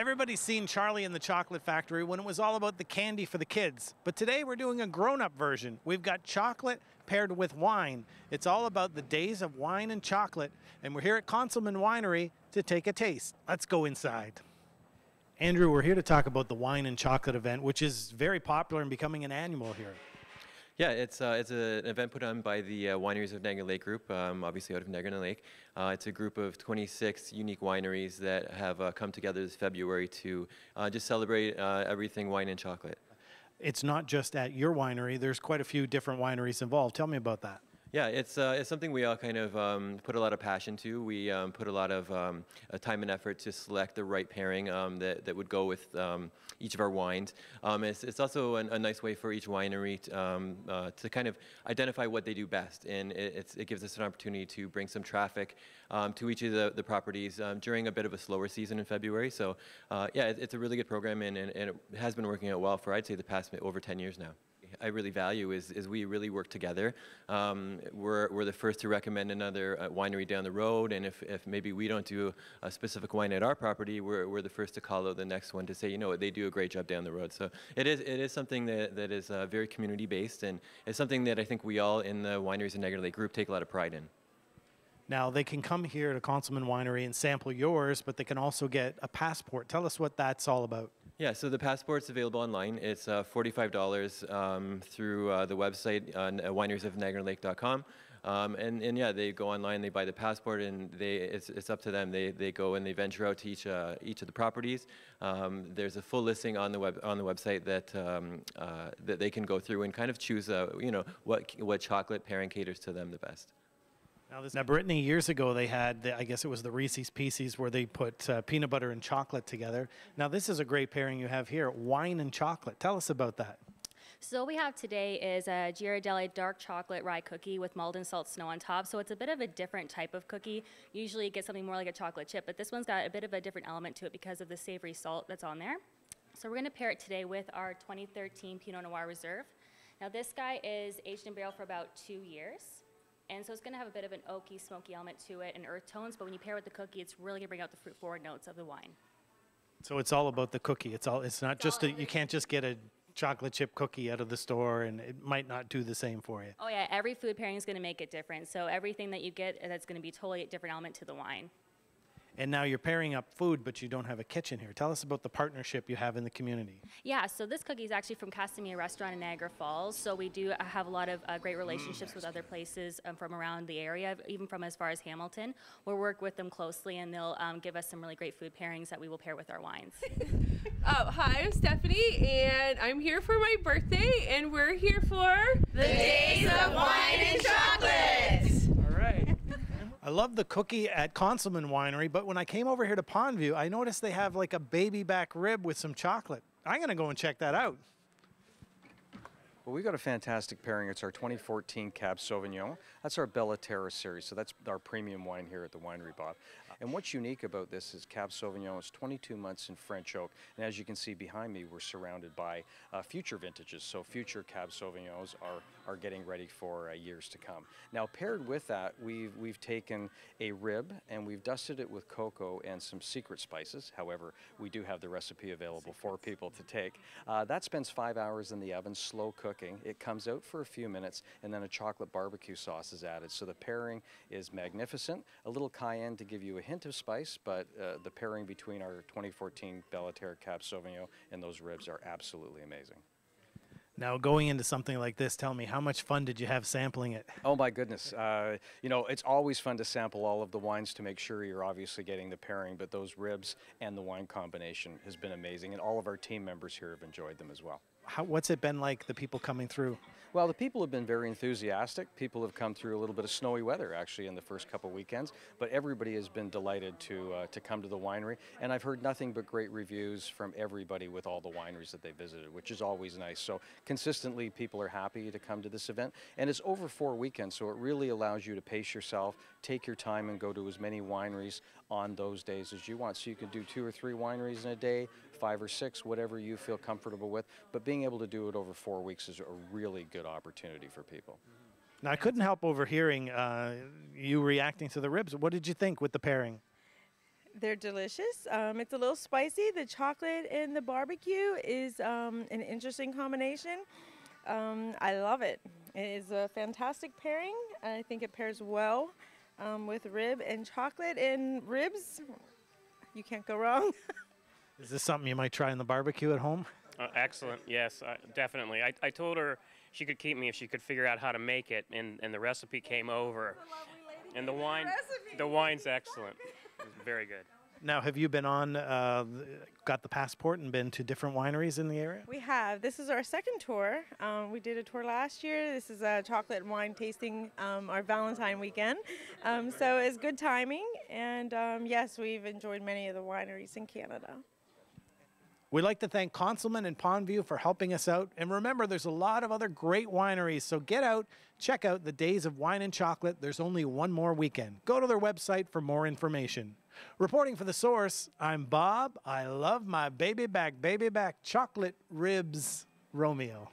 Everybody's seen Charlie and the Chocolate Factory when it was all about the candy for the kids. But today we're doing a grown up version. We've got chocolate paired with wine. It's all about the days of wine and chocolate. And we're here at Konzelmann Winery to take a taste. Let's go inside. Andrew, we're here to talk about the wine and chocolate event, which is very popular and becoming an annual here. Yeah, it's uh, it's a, an event put on by the uh, Wineries of Niagara Lake Group, um, obviously out of Niagara Lake. Uh, it's a group of 26 unique wineries that have uh, come together this February to uh, just celebrate uh, everything wine and chocolate. It's not just at your winery, there's quite a few different wineries involved. Tell me about that. Yeah, it's uh, it's something we all kind of um, put a lot of passion to. We um, put a lot of um, uh, time and effort to select the right pairing um, that, that would go with um, each of our wines. Um, it's, it's also an, a nice way for each winery to, uh, to kind of identify what they do best, and it, it gives us an opportunity to bring some traffic to each of the, the properties during a bit of a slower season in February. So, uh, yeah, it, it's a really good program, and, and, and it has been working out well for I'd say the past over 10 years now. I really value is, is we really work together. Um, we're, we're the first to recommend another uh, winery down the road, and if, if maybe we don't do a specific wine at our property, we're, we're the first to call out the next one to say, you know what, they do a great job down the road. So it is, it is something that, that is uh, very community based, and it's something that I think we all in the Wineries and Niagara Lake Group take a lot of pride in. Now, they can come here to Konzelmann Winery and sample yours, but they can also get a passport. Tell us what that's all about. Yeah, so the passport's available online. It's uh, $45 um, through uh, the website, uh, Um, and, and yeah, they go online, they buy the passport, and they, it's, it's up to them. They, they go and they venture out to each, uh, each of the properties. Um, there's a full listing on the, web, on the website that, um, uh, that they can go through and kind of choose, uh, you know, what, what chocolate pairing caters to them the best. Now, this, now, Brittany, years ago, they had, the, I guess it was the Reese's Pieces where they put uh, peanut butter and chocolate together. Now, this is a great pairing you have here wine and chocolate. Tell us about that. So what we have today is a Ghirardelli dark chocolate rye cookie with Maldon salt snow on top. So it's a bit of a different type of cookie. Usually you get something more like a chocolate chip, but this one's got a bit of a different element to it because of the savory salt that's on there. So we're going to pair it today with our 2013 Pinot Noir Reserve. Now this guy is aged in barrel for about two years. And so it's going to have a bit of an oaky, smoky element to it and earth tones, but when you pair with the cookie, it's really going to bring out the fruit forward notes of the wine. So it's all about the cookie. It's all. It's not it's just a, you can't just get a chocolate chip cookie out of the store and it might not do the same for you. Oh yeah, every food pairing is going to make it different. So everything that you get that's going to be totally a different element to the wine. And now you're pairing up food, but you don't have a kitchen here. Tell us about the partnership you have in the community. Yeah, so this cookie is actually from Casa Mia Restaurant in Niagara Falls. So we do have a lot of uh, great relationships mm, with other places um, from around the area, even from as far as Hamilton. We'll work with them closely, and they'll um, give us some really great food pairings that we will pair with our wines. uh, hi, I'm Stephanie, and I'm here for my birthday, and we're here for the Days of Wine and Chocolate. All right. I love the cookie at Konzelmann Winery, but when I came over here to Pondview, I noticed they have like a baby back rib with some chocolate. I'm going to go and check that out. Well, we've got a fantastic pairing. It's our 2014 Cab Sauvignon. That's our Bella Terra series, so that's our premium wine here at the winery, Bob. And what's unique about this is Cab Sauvignon is 22 months in French oak, and as you can see behind me, we're surrounded by uh, future vintages. So future Cab Sauvignons are are getting ready for uh, years to come. Now, paired with that, we've we've taken a rib and we've dusted it with cocoa and some secret spices. However, we do have the recipe available for people to take. Uh, that spends five hours in the oven, slow cooking. It comes out for a few minutes, and then a chocolate barbecue sauce is added. So the pairing is magnificent. A little cayenne to give you a hint of spice, but uh, the pairing between our 2014 Bella Terra Cab Sauvignon and those ribs are absolutely amazing. Now, going into something like this, tell me, how much fun did you have sampling it? Oh, my goodness. Uh, you know, it's always fun to sample all of the wines to make sure you're obviously getting the pairing, but those ribs and the wine combination has been amazing, and all of our team members here have enjoyed them as well. How, what's it been like, the people coming through? Well, the people have been very enthusiastic. People have come through a little bit of snowy weather actually in the first couple weekends, but everybody has been delighted to uh, to come to the winery. And I've heard nothing but great reviews from everybody with all the wineries that they visited, which is always nice. So consistently, people are happy to come to this event, and it's over four weekends, so it really allows you to pace yourself, take your time, and go to as many wineries on those days as you want. So you can do two or three wineries in a day, five or six, whatever you feel comfortable with. But being able to do it over four weeks is a really good opportunity for people. Now, I couldn't help overhearing uh, you reacting to the ribs. What did you think with the pairing? They're delicious. Um, it's a little spicy. The chocolate and the barbecue is um, an interesting combination. Um, I love it. It is a fantastic pairing. I think it pairs well um, with rib and chocolate and ribs. You can't go wrong. Is this something you might try in the barbecue at home? Uh, excellent. Yes, uh, definitely. I, I told her she could keep me if she could figure out how to make it, and, and the recipe came over. And the wine, the wine's excellent. It's very good. Now, have you been on, uh, got the passport and been to different wineries in the area? We have. This is our second tour. Um, we did a tour last year. This is a chocolate and wine tasting um, our Valentine weekend. Um, so it's good timing. And um, yes, we've enjoyed many of the wineries in Canada. We'd like to thank Konzelmann and Pondview for helping us out. And remember, there's a lot of other great wineries. So get out, check out the Days of Wine and Chocolate. There's only one more weekend. Go to their website for more information. Reporting for The Source, I'm Bob. I love my baby back, baby back chocolate ribs, Romeo.